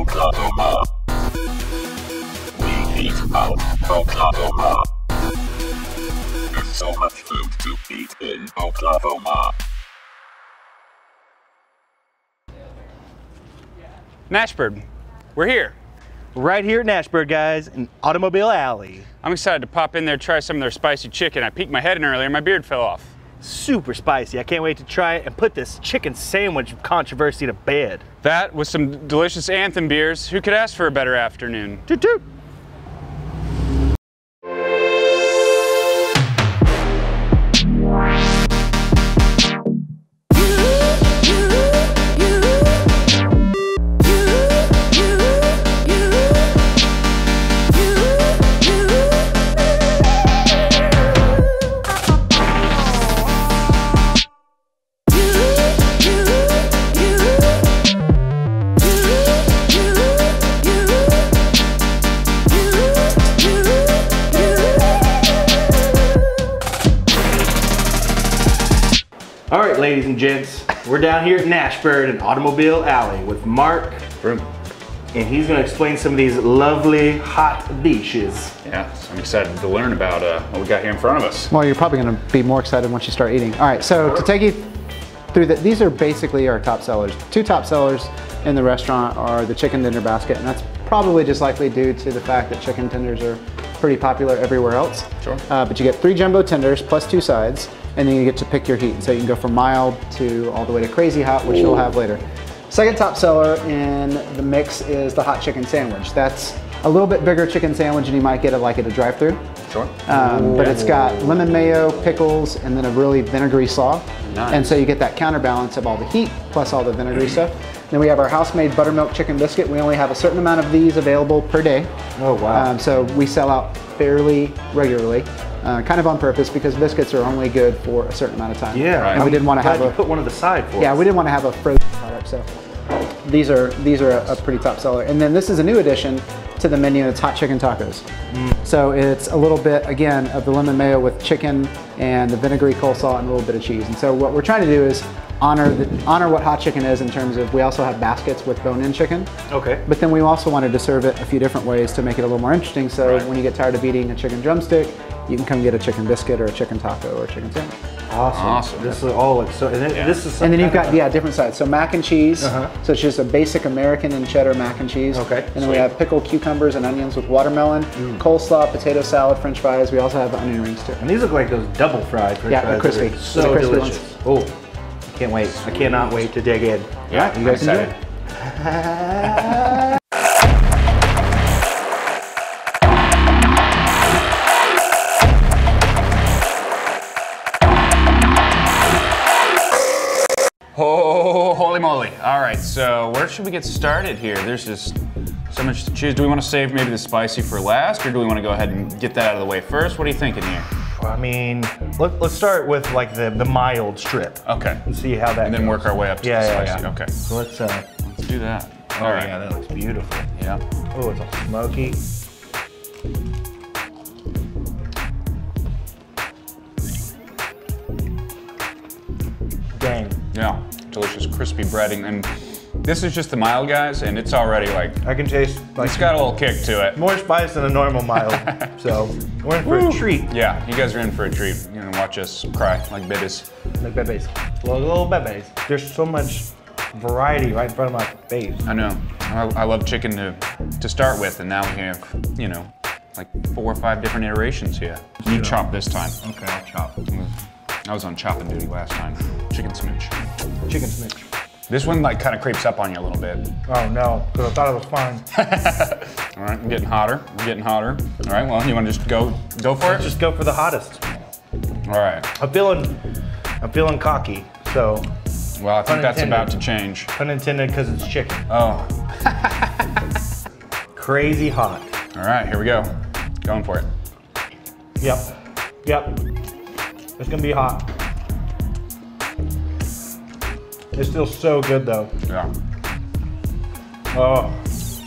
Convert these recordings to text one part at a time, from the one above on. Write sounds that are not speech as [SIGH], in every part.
Oklahoma. We eat out Oklahoma. There's so much food to eat in Oklahoma. Nashbird, we're here. Right here at Nashbird, guys, in Automobile Alley. I'm excited to pop in there, try some of their spicy chicken. I peeked my head in earlier, my beard fell off. Super spicy. I can't wait to try it and put this chicken sandwich controversy to bed. That with some delicious Anthem beers. Who could ask for a better afternoon? Toot toot. Gents, we're down here at Nashbird in Automobile Alley with Mark, Room. and he's gonna explain some of these lovely hot dishes. Yeah, so I'm excited to learn about uh, what we got here in front of us. Well, you're probably going to be more excited once you start eating. All right, so to take you through that, these are basically our top sellers. Two top sellers in the restaurant are the chicken tender basket, and that's probably just likely due to the fact that chicken tenders are pretty popular everywhere else. Sure. Uh, but you get three jumbo tenders plus two sides, and then you get to pick your heat. So you can go from mild to all the way to crazy hot, which you'll have later. Second top seller in the mix is the hot chicken sandwich. That's a little bit bigger chicken sandwich than you might get at like at a drive-through. Sure. Um, but it's got lemon mayo, pickles, and then a really vinegary slaw. Nice. And so you get that counterbalance of all the heat plus all the vinegary stuff. Then we have our house-made buttermilk chicken biscuit. We only have a certain amount of these available per day. Oh, wow. Um, so we sell out fairly regularly, uh, kind of on purpose because biscuits are only good for a certain amount of time. yeah, Right. And we didn't want to have a put one of the side for yeah, us. we didn't want to have a frozen product, so these are these are a, a pretty top seller. And then this is a new addition to the menu. It's hot chicken tacos. So it's a little bit again of the lemon mayo with chicken and the vinegary coleslaw and a little bit of cheese. And so what we're trying to do is honor the, honor what hot chicken is in terms of we also have baskets with bone-in chicken. Okay. But then we also wanted to serve it a few different ways to make it a little more interesting. So Right. when you get tired of eating a chicken drumstick, you can come get a chicken biscuit or a chicken taco or a chicken sandwich. Awesome. Awesome. This is all like so. And then Yeah. this is. And then you've got of- yeah different sides. So mac and cheese. Uh-huh. So it's just a basic American and cheddar mac and cheese. Okay, And then sweet. we have pickled cucumbers and onions with watermelon, Mm. coleslaw, potato salad, French fries. We also have onion rings too. And these look like those double fried French Yeah, fries that crispy. So crispy delicious. Oh, I can't wait. I cannot wait to dig in. Yeah, you guys I'm excited. [LAUGHS] Oh, holy moly. All right, so where should we get started here? There's just so much to choose. Do we want to save maybe the spicy for last, or do we want to go ahead and get that out of the way first? What are you thinking here? I mean, let, let's start with like the, the mild strip Okay. and see how that. And then goes. work our way up to Yeah, the yeah, spicy. yeah. Okay. So let's. Uh, Let's do that. oh All right. yeah, that looks beautiful. Yeah. Oh, it's all smoky. Crispy breading. And this is just the mild guys, and it's already like, I can taste like it's got a little kick to it. more spice than a normal mild. [LAUGHS] so we're in for a treat. Yeah, you guys are in for a treat. You're gonna watch us cry like biddies. Like bebes, little, little bebes. There's so much variety right in front of my face. I know. I, I love chicken to to start with, and now we have, you know, like four or five different iterations here. You chop this time. Okay, I'll chop. I was on chopping duty last time. Chicken smooch. Chicken smooch. This one like kind of creeps up on you a little bit. Oh no, because I thought it was fine. [LAUGHS] All right, I'm getting hotter. I'm getting hotter. All right, well, you want to just go go for Let's it? just go for the hottest. All right. I'm feeling, I'm feeling cocky. So, Well, I think that's about to change. pun intended, because it's chicken. Oh, [LAUGHS] Crazy hot. all right, here we go. Going for it. Yep. Yep. It's gonna be hot. It's still so good though. Yeah. Oh. It's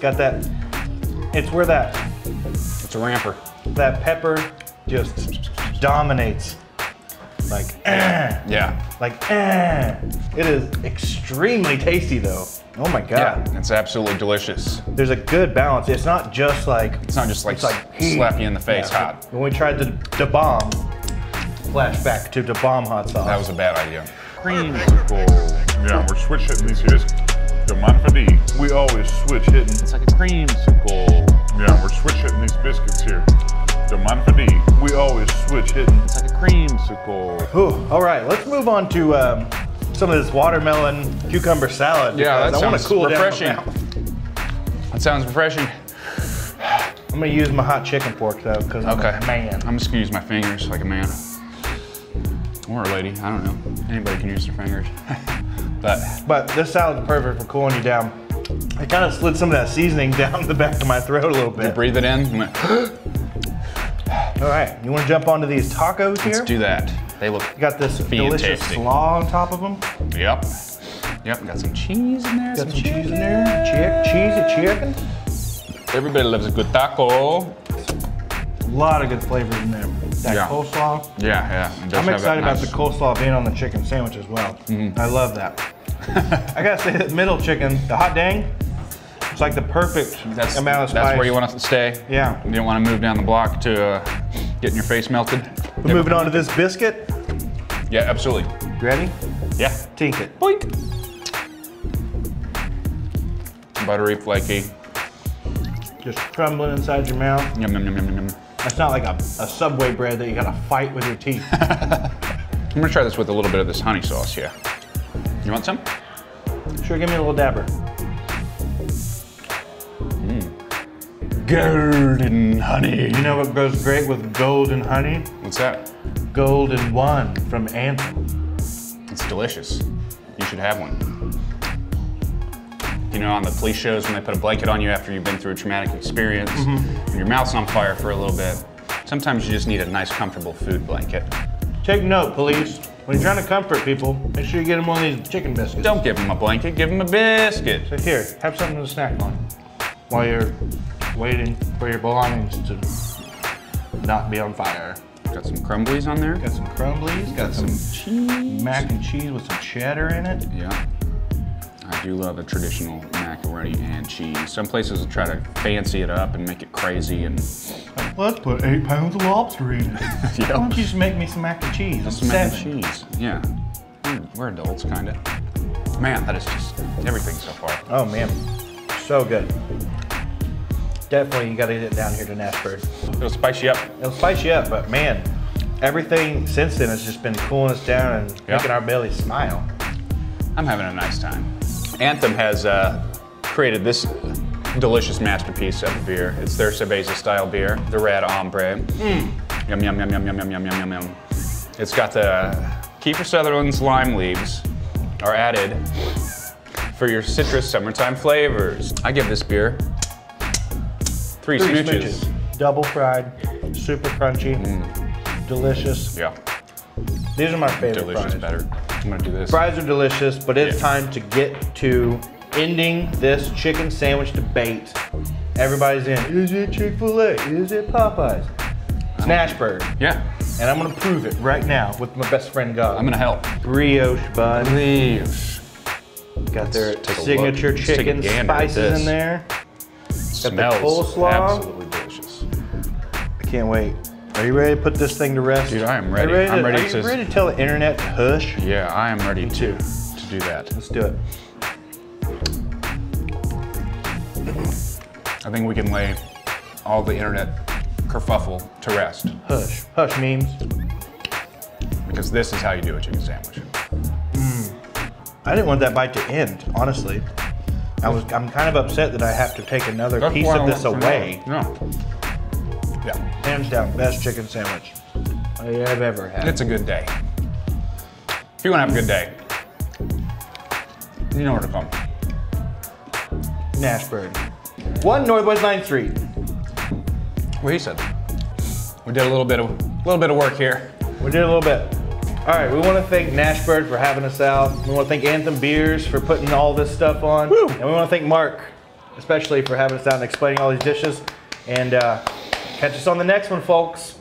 got that. It's where that It's a ramper. that pepper just dominates. Like, eh, [CLEARS THROAT] Yeah. like, eh. [CLEARS THROAT] It is extremely tasty though. Oh my god. Yeah, it's absolutely delicious. There's a good balance. It's not just like It's not just like, It's like slap you in the face Yeah. hot. When we tried the the bomb, flashback to the bomb hot sauce. That was a bad idea. Creamsicle. Yeah, we're switch hitting these here. The Manfredi. We always switch hitting. It's like a creamsicle. Yeah, we're switch hitting these biscuits here. The Manfredi. We always switch hitting. It's like a creamsicle. Whew. All right, let's move on to um, some of this watermelon cucumber salad. Yeah, that I want sounds to cool refreshing. down. That sounds refreshing. I'm gonna use my hot chicken fork though, because I'm Okay. a man. I'm just gonna use my fingers like a man. Or a lady, I don't know. Anybody can use their fingers. [LAUGHS] but But this salad's perfect for cooling you down. I kind of slid some of that seasoning [LAUGHS] down the back of my throat a little you bit. breathe it in. and [GASPS] All right, you want to jump onto these tacos here? Let's do that. They look. You got this delicious Fantastic. slaw on top of them. Yep. Yep. Got some cheese in there. Got some cheese in there. Chick, cheesy chicken. Everybody loves a good taco. A lot of good flavors in there. That Yeah. coleslaw. Yeah, yeah. I'm excited that about the nice- coleslaw being on the chicken sandwich as well. Mm-hmm. I love that. [LAUGHS] I gotta say that middle chicken, the hot dang, it's like the perfect That's, amount of spice. that's where you want to stay. Yeah. You don't want to move down the block to uh, getting your face melted. We're moving on to this biscuit. Yeah, absolutely. You ready? Yeah. Tink it. Boink. Buttery, flaky. Just crumbling inside your mouth. Yum, yum, yum, yum, yum. It's not like a, a Subway bread that you gotta fight with your teeth. [LAUGHS] I'm gonna try this with a little bit of this honey sauce, here. You want some? sure, give me a little dabber. Mmm. Golden honey. You know what goes great with golden honey? What's that? Golden One from Anthem. It's delicious. You should have one. You know, on the police shows when they put a blanket on you after you've been through a traumatic experience, mm-hmm. and your mouth's on fire for a little bit, sometimes you just need a nice, comfortable food blanket. Take note, police. When you're trying to comfort people, make sure you get them one of these chicken biscuits. Don't give them a blanket, give them a biscuit. So here, have something to snack on while you're waiting for your belongings to not be on fire. Got some crumblies on there. Got some crumblies, got some cheese. mac and cheese with some cheddar in it. Yeah. I do love a traditional macaroni and cheese. Some places will try to fancy it up and make it crazy and Let's put eight pounds of lobster in it. Yep. [LAUGHS] Why don't you just make me some mac and cheese? I'm some mac and cheese. Yeah. We're, we're adults, kind of. Man, that is just everything so far. Oh man, so good. Definitely, you gotta get it down here to Nashbird. It'll spice you up. It'll spice you up, but man, everything since then has just been cooling us down and Yeah. making our bellies smile. I'm having a nice time. Anthem has uh, created this delicious masterpiece of a beer. It's their cerveza style beer, the Red Ombre. Yum, yum, yum, yum, yum, yum, yum, yum, yum, yum. It's got the Kiefer Sutherland's lime leaves are added for your citrus summertime flavors. I give this beer three, Three smooches. smooches. Double fried, super crunchy, delicious. Yeah, These are my favorite delicious fries. better. I'm gonna do this. Fries are delicious, but it's Yeah. time to get to ending this chicken sandwich debate. Everybody's in. Is it Chick-fil-A? Is it Popeyes? It's Nashbird. Yeah, And I'm gonna prove it right now with my best friend God. I'm gonna help. brioche bun. Please. Got their Let's take a signature look. Let's take a chicken spices in there. Got Smells coleslaw. absolutely delicious. I can't wait. Are you ready to put this thing to rest? Dude, I am Are you ready. I'm to, ready are you ready to tell the internet to hush? Yeah, I am ready to, too. to do that. Let's do it. I think we can lay all the internet kerfuffle to rest Hush. Hush memes. because this is how you do a chicken sandwich. Hmm. I didn't want that bite to end, honestly. I was I'm kind of upset that I have to take another That's piece of this away. No. Yeah, Hands down, best chicken sandwich I have ever had. it's a good day. If you want to have a good day, you know where to come. Nashbird. One Northwest 9th Street. What he said. We did a little bit of a little bit of work here. We did a little bit. All right, we want to thank Nashbird for having us out. We want to thank Anthem Beers for putting all this stuff on. And we want to thank Mark, especially for having us out and explaining all these dishes. And uh, catch us on the next one, folks.